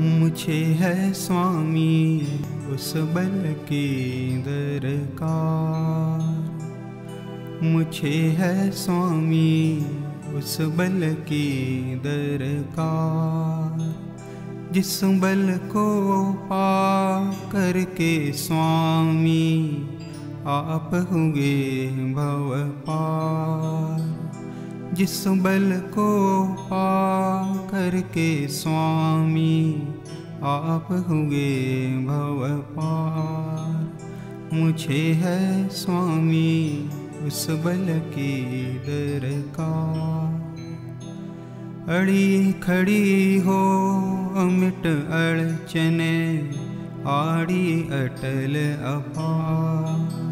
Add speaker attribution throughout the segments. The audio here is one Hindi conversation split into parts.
Speaker 1: मुझे है स्वामी, उस बल की दरकार। मुझे है स्वामी, उस बल की दरकार। जिस बल को पा करके स्वामी, आप हुए भव पार। जिस बल को पा करके स्वामी आप हुए भव पार। मुझे है स्वामी उस बल की दरकार। अड़ी खड़ी हो अमिट अड़चने, आड़ी अटल अपार।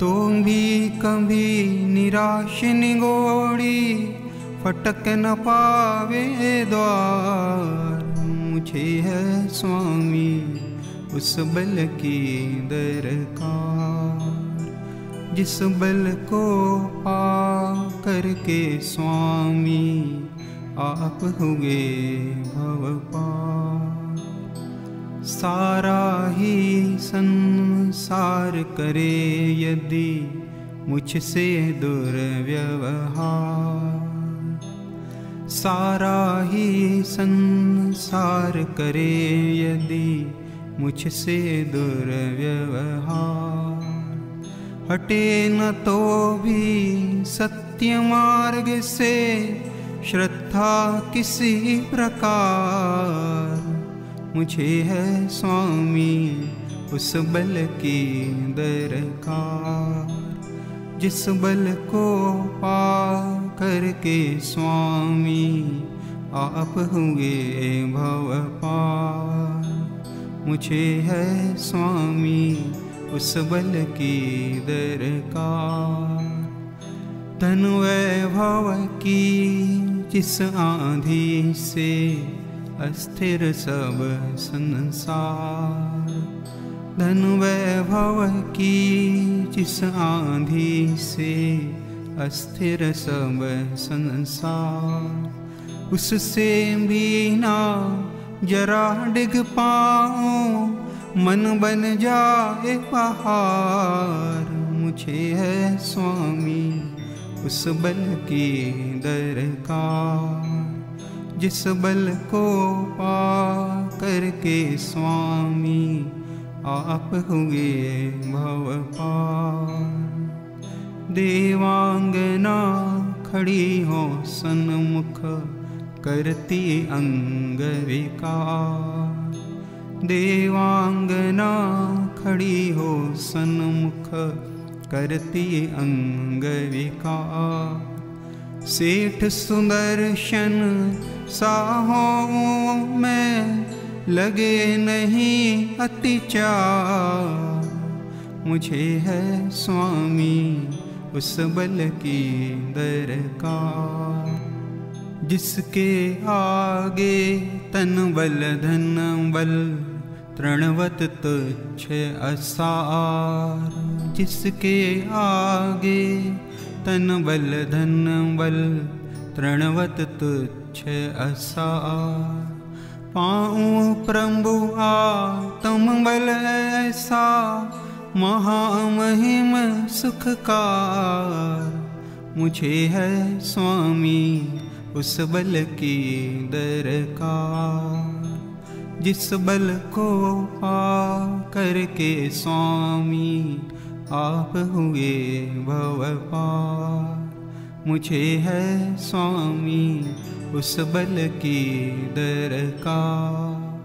Speaker 1: तो भी कभी निराश निगोड़ी, फटक न पावे द्वार। मुझे है स्वामी उस बल की दरकार, जिस बल को पा करके स्वामी आप हुए भव पार। सारा ही संसार करे यदि मुझसे दुर्व्यवहार। सारा ही संसार करे यदि मुझसे दुर्व्यवहार। हटे न तो भी सत्य मार्ग से श्रद्धा किसी प्रकार। मुझे है स्वामी उस बल की दरकार, जिस बल को पा करके स्वामी आप हुए भव पार। मुझे है स्वामी उस बल की दरकार। धन वैभव की जिस आंधी से अस्थिर सब संसार। धन वैभव की जिस आंधी से अस्थिर सब संसार, उससे भी ना जरा डिग पाऊँ, मन बन जाए पहाड़ मुझे है स्वामी उस बल की दरकार। जिस बल को पा करके स्वामी आप हुए भव पार। देवांगना खड़ी हो सन्मुख करती अंग विकार। देवांगना खड़ी हो सन्मुख करती अंग विकार। सेठ सुदर्शन साहों में लगे नहीं अतिचार मुझे है स्वामी उस बल की दरकार। जिसके आगे तन बल धन बल तृणवत तुच्छ असार। जिसके आगे तन बल धन बल, तृणवत तुच्छ असा पाऊ प्रभु आत्म बल ऐसा, महामहिम सुखकार। मुझे है स्वामी उस बल की दरकार। जिस बल को पा करके स्वामी आप हुए भव पार मुझे है स्वामी उस बल की दरकार।